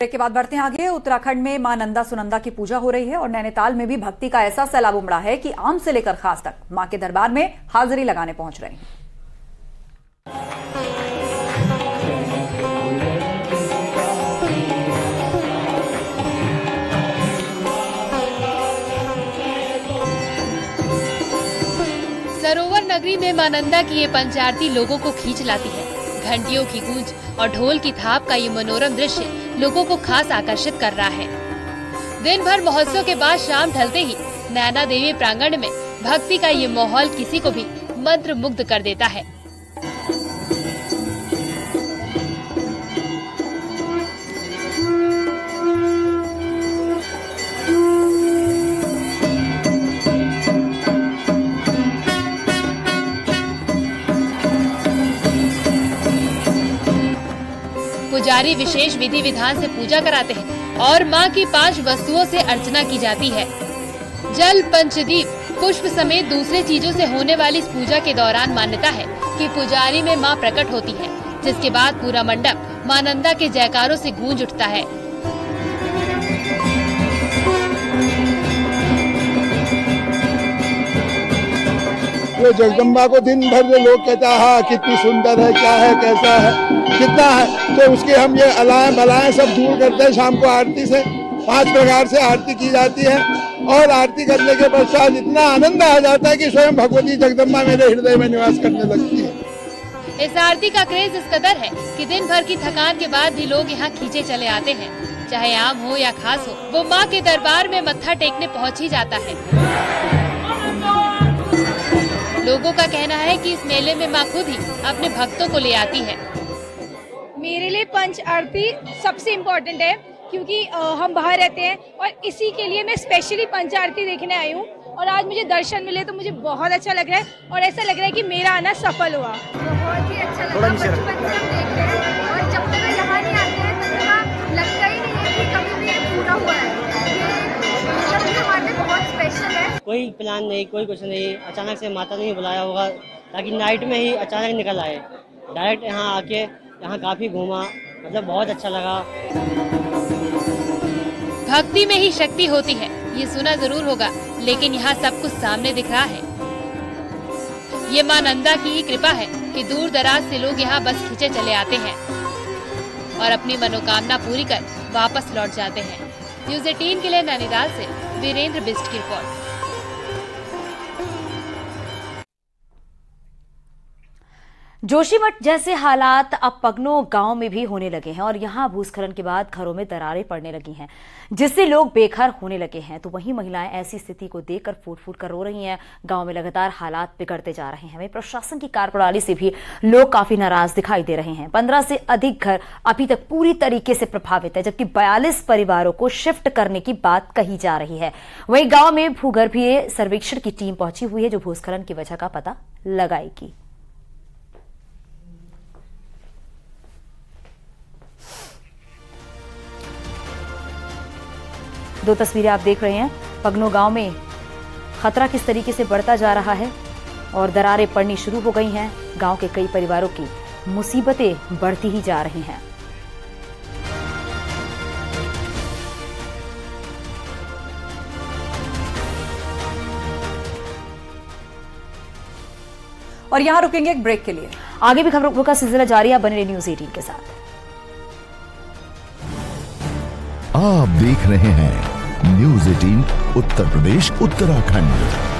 Break के बाद बढ़ते हैं आगे। उत्तराखंड में माँ नंदा सुनंदा की पूजा हो रही है और नैनीताल में भी भक्ति का ऐसा सैलाब उमड़ा है कि आम से लेकर खास तक माँ के दरबार में हाजिरी लगाने पहुँच रहे हैं। सरोवर नगरी में मानंदा की ये पंचारती लोगों को खींच लाती है। घंटियों की गूंज और ढोल की थाप का ये मनोरम दृश्य लोगों को खास आकर्षित कर रहा है। दिन भर महोत्सव के बाद शाम ढलते ही नैना देवी प्रांगण में भक्ति का ये माहौल किसी को भी मंत्र मुग्ध कर देता है। पुजारी विशेष विधि विधान से पूजा कराते हैं और माँ की पाँच वस्तुओं से अर्चना की जाती है। जल, पंचदीप, पुष्प समेत दूसरे चीज़ों से होने वाली इस पूजा के दौरान मान्यता है कि पुजारी में माँ प्रकट होती है, जिसके बाद पूरा मंडप माँ नंदा के जयकारों से गूंज उठता है। वो जगदम्बा को दिन भर जो लोग कहता है हाँ कितनी सुंदर है, क्या है, कैसा है, कितना है? तो उसके हम ये अलाएँ बलाएँ सब दूर करते हैं, शाम को आरती से, पाँच प्रकार से आरती की जाती है। और आरती करने के पश्चात इतना आनंद आ जाता है कि स्वयं भगवती जगदम्बा मेरे हृदय में निवास करने लगती है। इस आरती का क्रेज इस कदर है कि दिन भर की थकान के बाद भी लोग यहाँ खींचे चले आते हैं। चाहे आम हो या खास हो, वो माँ के दरबार में मत्था टेकने पहुँच ही जाता है। लोगों का कहना है कि इस मेले में माँ खुद ही अपने भक्तों को ले आती है। मेरे लिए पंच आरती सबसे इम्पोर्टेंट है क्योंकि हम बाहर रहते हैं और इसी के लिए मैं स्पेशली पंच आरती देखने आई हूँ। और आज मुझे दर्शन मिले तो मुझे बहुत अच्छा लग रहा है और ऐसा लग रहा है कि मेरा आना सफल हुआ। बहुत ही अच्छा लगा। कोई प्लान नहीं, कोई कुछ नहीं। अचानक से माता ने ही बुलाया होगा ताकि नाइट में ही अचानक निकल आए। डायरेक्ट यहाँ आके यहाँ काफ़ी घूमा मतलब बहुत अच्छा लगा। भक्ति में ही शक्ति होती है, ये सुना ज़रूर होगा, लेकिन यहाँ सब कुछ सामने दिख रहा है। ये माँ नंदा की ही कृपा है कि दूर दराज से लोग यहाँ बस खींचे चले आते हैं और अपनी मनोकामना पूरी कर वापस लौट जाते हैं। न्यूज़ एटीन के लिए नैनीताल से वीरेंद्र बिस्ट की रिपोर्ट जोशीमठ जैसे हालात अब पगनो गाँव में भी होने लगे हैं और यहाँ भूस्खलन के बाद घरों में दरारें पड़ने लगी हैं। जिससे लोग बेघर होने लगे हैं तो वहीं महिलाएँ ऐसी स्थिति को देखकर फूट फूट कर रो रही हैं। गाँव में लगातार हालात बिगड़ते जा रहे हैं। वहीं प्रशासन की कार्यप्रणाली से भी लोग काफ़ी नाराज़ दिखाई दे रहे हैं। पंद्रह से अधिक घर अभी तक पूरी तरीके से प्रभावित है, जबकि बयालीस परिवारों को शिफ्ट करने की बात कही जा रही है। वहीं गाँव में भूगर्भीय सर्वेक्षण की टीम पहुँची हुई है, जो भूस्खलन की वजह का पता लगाएगी। दो तस्वीरें आप देख रहे हैं। पगनो गाँव में खतरा किस तरीके से बढ़ता जा रहा है और दरारें पड़नी शुरू हो गई हैं। गाँव के कई परिवारों की मुसीबतें बढ़ती ही जा रही हैं। और यहाँ रुकेंगे एक ब्रेक के लिए। आगे भी खबरों का सिलसिला जारी है। बने रहिए न्यूज़ 18 के साथ। आप देख रहे हैं न्यूज़ 18 उत्तर प्रदेश उत्तराखंड।